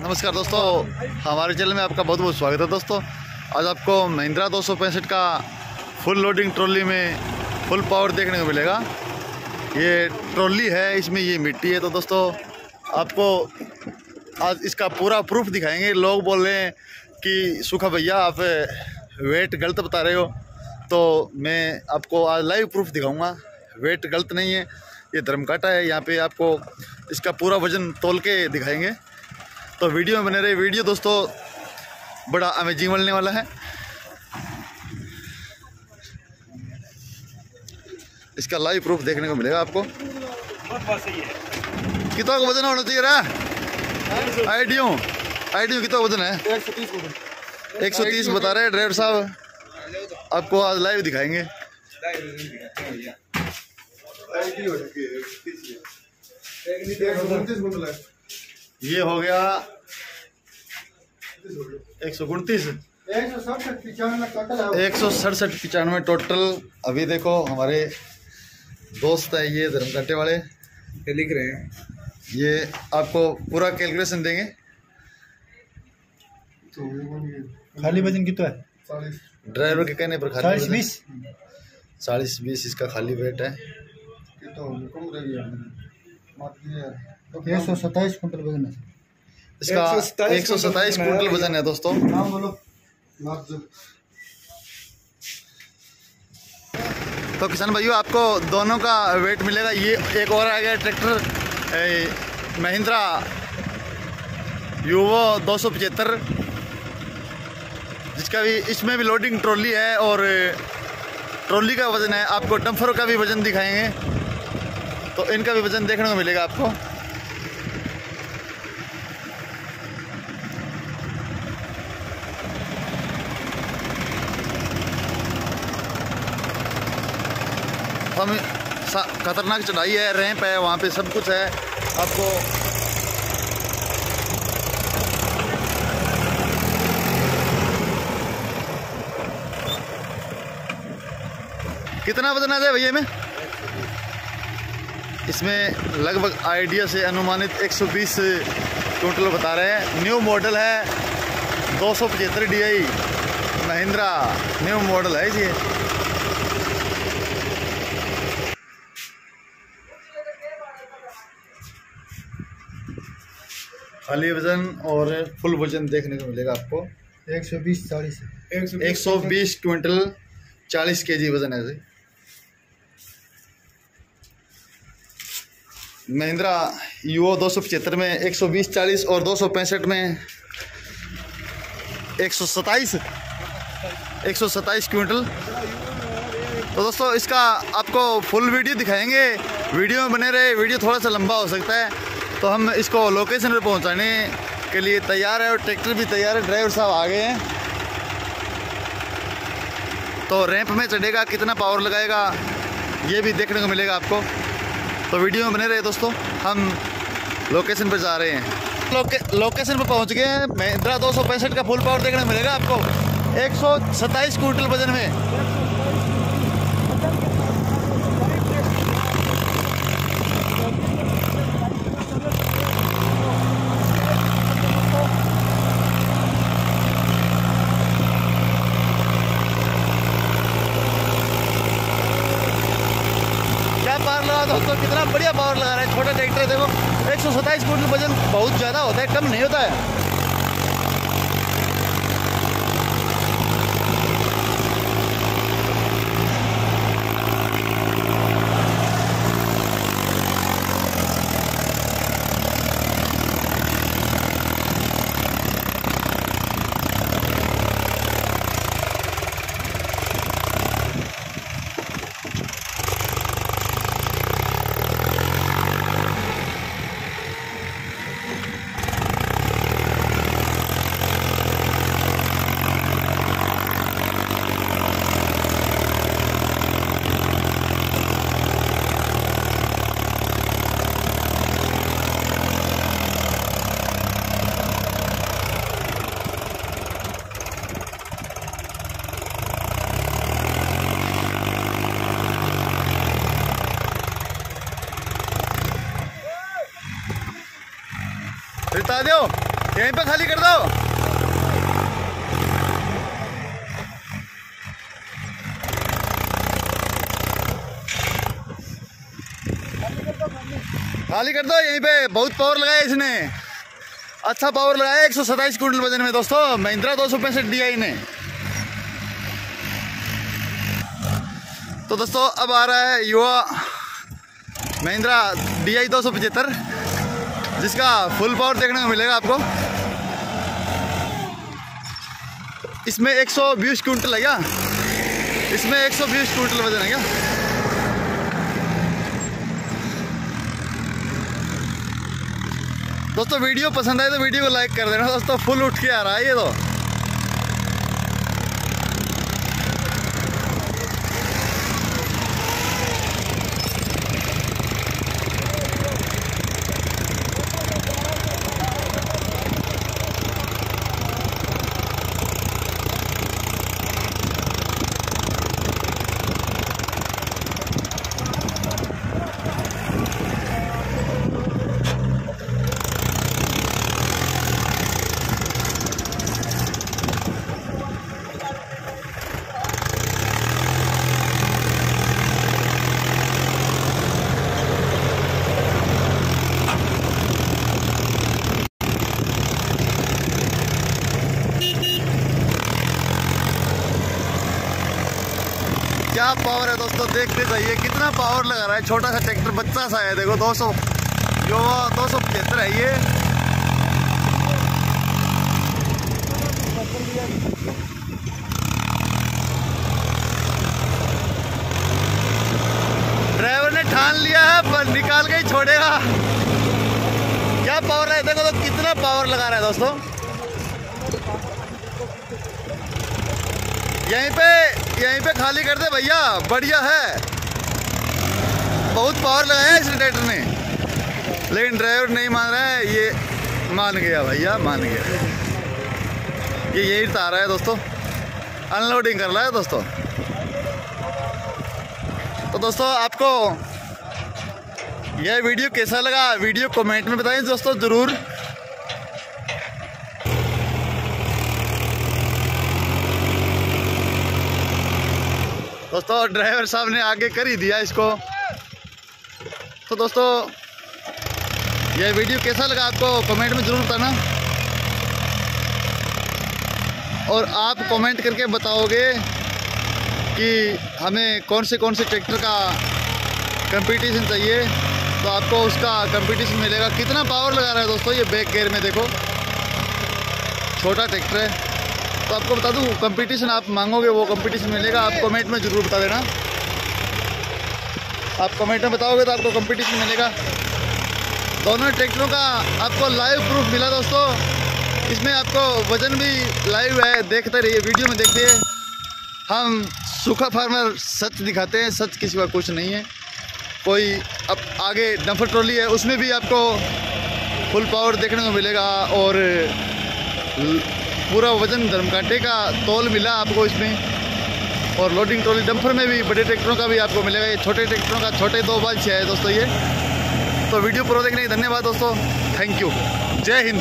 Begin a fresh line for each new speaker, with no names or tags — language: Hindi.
नमस्कार दोस्तों, हमारे चैनल में आपका बहुत बहुत स्वागत है दोस्तों। आज आपको महिंद्रा दो सौ पैंसठ का फुल लोडिंग ट्रॉली में फुल पावर देखने को मिलेगा। ये ट्रॉली है, इसमें ये मिट्टी है तो दोस्तों, आपको आज इसका पूरा प्रूफ दिखाएँगे। लोग बोल रहे हैं कि, सुखा भैया, आप वेट गलत बता रहे हो। तो मैं आपको आज लाइव प्रूफ दिखाऊँगा। वेट गलत नहीं है, ये धर्मकाटा है, यहाँ पे आपको इसका पूरा वज़न तोल के दिखाएँगे। तो वीडियो में बने रहे वीडियो दोस्तों बड़ा अमेजिंग बनने वाला है। इसका लाइव प्रूफ देखने को मिलेगा आपको। कितना का वज़न होना चाहिए रहा आईडियो आईडियो कितना वज़न है? एक सौ तीस बता रहे हैं ड्राइवर साहब। आपको आज लाइव दिखाएँगे। ये हो गया एक सौ उनतीस। एक सौ सड़सठ पिचानवे टोटल। अभी देखो हमारे दोस्त है ये धर्मकट्टे वाले।
ये लिख रहे हैं।
ये आपको पूरा कैलकुलेशन देंगे।
खाली वज़न कितना है?
ड्राइवर के कहने पर खाली
चालीस बीस?
चालीस बीस इसका खाली वेट है।
एक सौ सत्ताईस कुंटल वज़न है
इसका एक सौ सत्ताईस
कुंटल
वज़न है दोस्तों।
नाम बोलो।
तो किसान भाइयों आपको दोनों का वेट मिलेगा। ये एक और आ गया ट्रैक्टर महिंद्रा यूवो दो सौ पचहत्तर जिसका भी इसमें भी लोडिंग ट्रॉली है और ट्रॉली का वज़न है। आपको डम्फर का भी वज़न दिखाएँगे। तो इनका भी वज़न देखने को मिलेगा आपको। हम खतरनाक चढ़ाई है, रैंप है, वहाँ पे सब कुछ है। आपको कितना वज़न आ जाए भैया में? इसमें लगभग आइडिया से अनुमानित 120 क्विंटल बता रहे हैं। न्यू मॉडल है दो सौ पचहत्तर D I Mahindra. New model है ये खाली वज़न और फुल वज़न देखने को मिलेगा आपको।
एक सौ बीस चालीस।
120 क्विंटल 40 केजी वज़न है इसे महिंद्रा यूओ दो सौ पचहत्तर में 120 40 और दो सौ पैंसठ में एक सौ सत्ताईस एक सौ सत्ताईस क्विंटल। तो दोस्तों, इसका आपको फुल वीडियो दिखाएँगे। वीडियो में बने रहे, वीडियो थोड़ा सा लंबा हो सकता है। तो हम इसको लोकेशन पर पहुँचाने के लिए तैयार है और ट्रैक्टर भी तैयार है, ड्राइवर साहब आ गए हैं। तो रैंप में चढ़ेगा, कितना पावर लगाएगा, ये भी देखने को मिलेगा आपको। तो वीडियो में बने रहे दोस्तों। हम लोकेशन पर जा रहे हैं। लोके, लोकेशन पर पहुँच गए हैं। महिंद्रा दो सौ पैंसठ का फुल पावर देखने मिलेगा आपको। एक सौ सत्ताईस वज़न में क्या पावर लगा दोस्तों, कितना बढ़िया पावर लगा रहा है, छोटा ट्रैक्टर देखो, एक सौ सत्ताईस वज़न बहुत ज़्यादा होता है, कम नहीं होता है। बता दो यहीं पे खाली कर दो। खाली कर दो, यहीं पे बहुत पावर लगाया इसने। अच्छा पावर लगाया, एक सौ सताइस कुंटल वज़न में दोस्तों, महिंद्रा दो सौ पैंसठ डी ने। तो दोस्तों, अब आ रहा है युवा महिंद्रा डी आई दो सौ पचहत्तर। जिसका फुल पावर देखने को मिलेगा आपको। इसमें 120 क्विंटल है क्या? इसमें 120 क्विंटल वज़न है क्या? दोस्तों, वीडियो पसंद आए तो वीडियो को लाइक कर देना। दोस्तों, फुल उठ के आ रहा है ये तो। क्या पावर है दोस्तों? देखते जाइए, कितना पावर लगा रहा है। छोटा सा ट्रैक्टर बच्चा सा है। देखो 200 जो दो सौ पचहत्तर है ये। ड्राइवर ने ठान लिया है, पर निकाल के ही छोड़ेगा। क्या पावर है? देखो तो कितना पावर लगा रहा है दोस्तों। यहीं पे यहीं पे खाली कर दे भैया, बढ़िया है। बहुत पावर लगाया है इस ट्रैक्टर ने। लेकिन ड्राइवर नहीं मान रहा है, ये मान गया भैया, मान गया। ये यही आ रहा है दोस्तों। अनलोडिंग कर रहा है दोस्तों। तो दोस्तों, आपको यह वीडियो कैसा लगा, वीडियो कमेंट में बताएँ। दोस्तों, ज़रूर दोस्तों ड्राइवर साहब ने आगे कर ही दिया इसको। तो दोस्तों यह वीडियो कैसा लगा आपको? कमेंट में ज़रूर बताना। और आप कमेंट करके बताओगे कि हमें कौन से कौन से ट्रैक्टर का कंपटीशन चाहिए। तो आपको उसका कंपटीशन मिलेगा। कितना पावर लगा रहा है दोस्तों ये बैक गेयर में, देखो। छोटा ट्रैक्टर है। तो आपको बता दूँ कंपटीशन आप मांगोगे, वो कंपटीशन मिलेगा। आप कमेंट में ज़रूर बता देना। आप कमेंट में बताओगे तो आपको कंपटीशन मिलेगा। दोनों ट्रैक्टरों का आपको लाइव प्रूफ मिला दोस्तों। इसमें आपको वज़न भी लाइव है। देखते रहिए वीडियो में देखते हैं हम सूखा फार्मर सच दिखाते हैं, सच किसी का कुछ नहीं है। कोई अब आगे डंफर ट्रॉली है, उसमें भी आपको फुल पावर देखने को मिलेगा और पूरा वज़न धर्मकांटे का तोल मिला आपको इसमें। और लोडिंग ट्रॉली डंफर में भी बड़े ट्रैक्टरों का भी आपको मिलेगा। ये छोटे ट्रैक्टरों का छोटे दो बाल छः है दोस्तों ये। तो वीडियो पूरा देखने के धन्यवाद दोस्तों। थैंक यू जय हिंद।